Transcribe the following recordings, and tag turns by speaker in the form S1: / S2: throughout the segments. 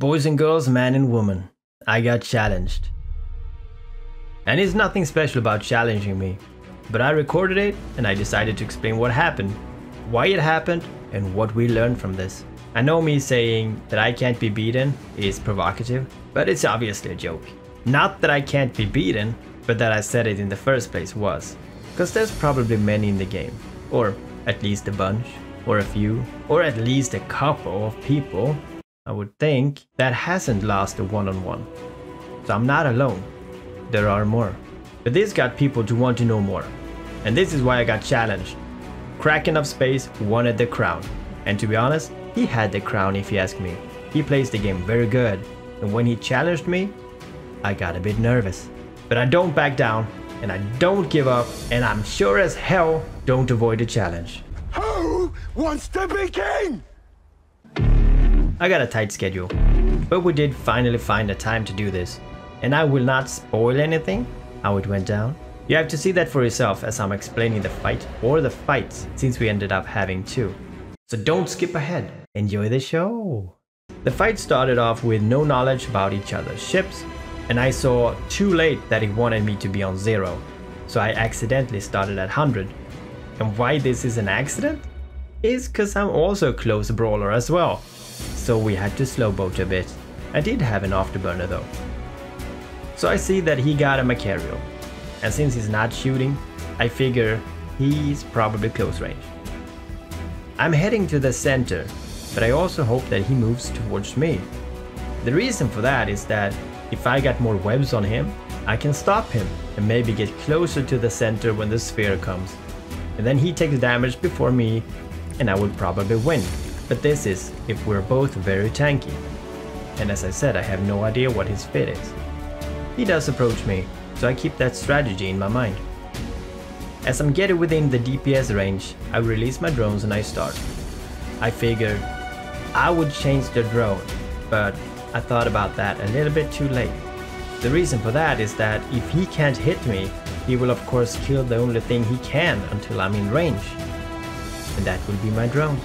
S1: Boys and girls, man and woman, I got challenged. And it's nothing special about challenging me, but I recorded it and I decided to explain what happened, why it happened, and what we learned from this. I know me saying that I can't be beaten is provocative, but it's obviously a joke. Not that I can't be beaten, but that I said it in the first place was. Because there's probably many in the game, or at least a bunch, or a few, or at least a couple of people, I would think, that hasn't lost a one-on-one. So I'm not alone. There are more. But this got people to want to know more. And this is why I got challenged. Kraken of Space wanted the crown. And to be honest, he had the crown if you ask me. He plays the game very good. And when he challenged me, I got a bit nervous. But I don't back down, and I don't give up, and I'm sure as hell don't avoid a challenge.
S2: Who wants to be king?
S1: I got a tight schedule, but we did finally find a time to do this. And I will not spoil anything, how it went down. You have to see that for yourself as I'm explaining the fight or the fights since we ended up having two. So don't skip ahead, enjoy the show! The fight started off with no knowledge about each other's ships, and I saw too late that he wanted me to be on zero, so I accidentally started at 100. And why this is an accident? Is cause I'm also a close brawler as well, so we had to slow boat a bit. I did have an afterburner though. So I see that he got a Machariel, and since he's not shooting, I figure he's probably close range. I'm heading to the center, but I also hope that he moves towards me. The reason for that is that if I get more webs on him, I can stop him and maybe get closer to the center when the sphere comes. And then he takes damage before me and I will probably win. But this is if we're both very tanky. And as I said, I have no idea what his fit is. He does approach me, so I keep that strategy in my mind. As I'm getting within the DPS range, I release my drones and I start. I figured I would change the drone, but I thought about that a little bit too late. The reason for that is that if he can't hit me, he will of course kill the only thing he can until I'm in range. And that will be my drones.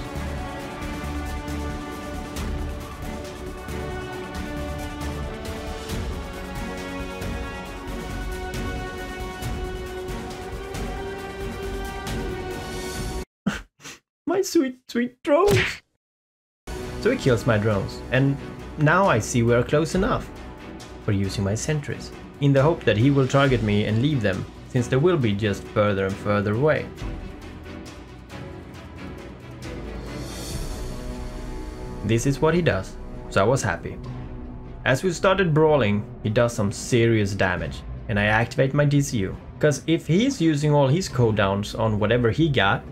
S1: Sweet, sweet drones! So he kills my drones, and now I see we're close enough for using my sentries, in the hope that he will target me and leave them, since they will be just further and further away. This is what he does, so I was happy. As we started brawling, he does some serious damage, and I activate my DCU, cause if he's using all his cooldowns on whatever he got,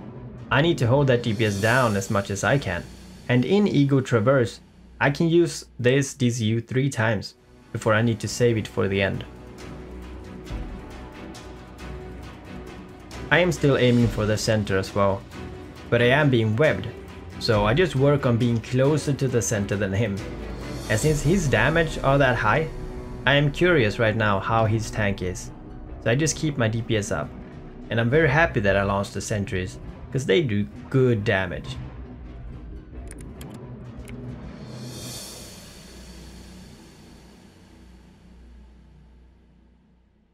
S1: I need to hold that DPS down as much as I can. And in Ego Traverse, I can use this DCU 3 times before I need to save it for the end. I am still aiming for the center as well, but I am being webbed, so I just work on being closer to the center than him. And since his damage are that high, I am curious right now how his tank is, so I just keep my DPS up. And I'm very happy that I launched the sentries, because they do good damage.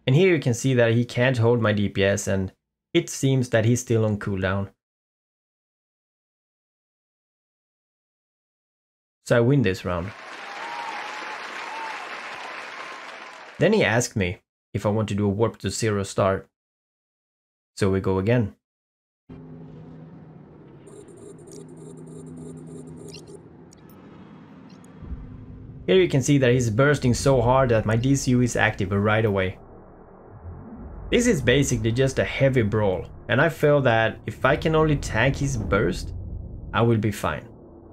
S1: And here you can see that he can't hold my DPS and it seems that he's still on cooldown. So I win this round. Then he asked me if I want to do a warp to zero start. So we go again. Here you can see that he's bursting so hard that my DCU is active right away. This is basically just a heavy brawl, and I feel that if I can only tank his burst, I will be fine.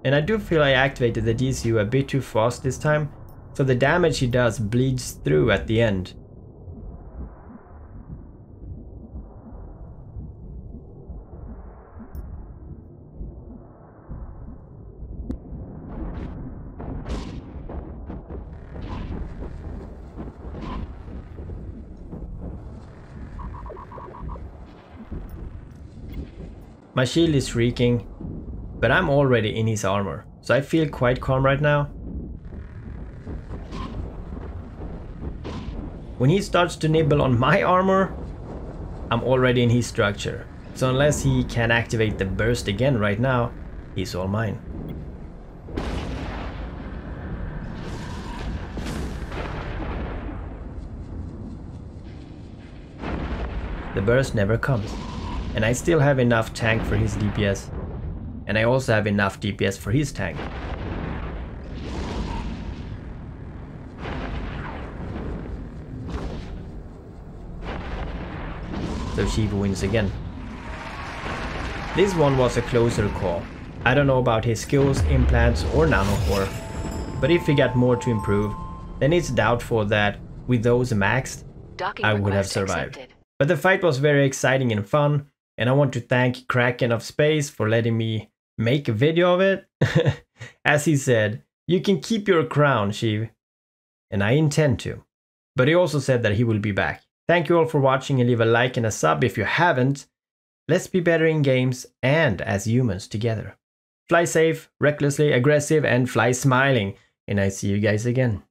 S1: And I do feel I activated the DCU a bit too fast this time, so the damage he does bleeds through at the end. My shield is reeking, but I'm already in his armor, so I feel quite calm right now. When he starts to nibble on my armor, I'm already in his structure, so unless he can activate the burst again right now, he's all mine. The burst never comes. And I still have enough tank for his DPS. And I also have enough DPS for his tank. So Shiva wins again. This one was a closer call. I don't know about his skills, implants or nanocore. But if he got more to improve, then it's doubtful that with those maxed,
S3: Docking
S1: I would have survived.
S3: accepted.
S1: But the fight was very exciting and fun, and I want to thank Kraken of Space for letting me make a video of it. As he said, you can keep your crown, Sheev. And I intend to. But he also said that he will be back. Thank you all for watching and leave a like and a sub if you haven't. Let's be better in games and as humans together. Fly safe, recklessly aggressive, and fly smiling. And I see you guys again.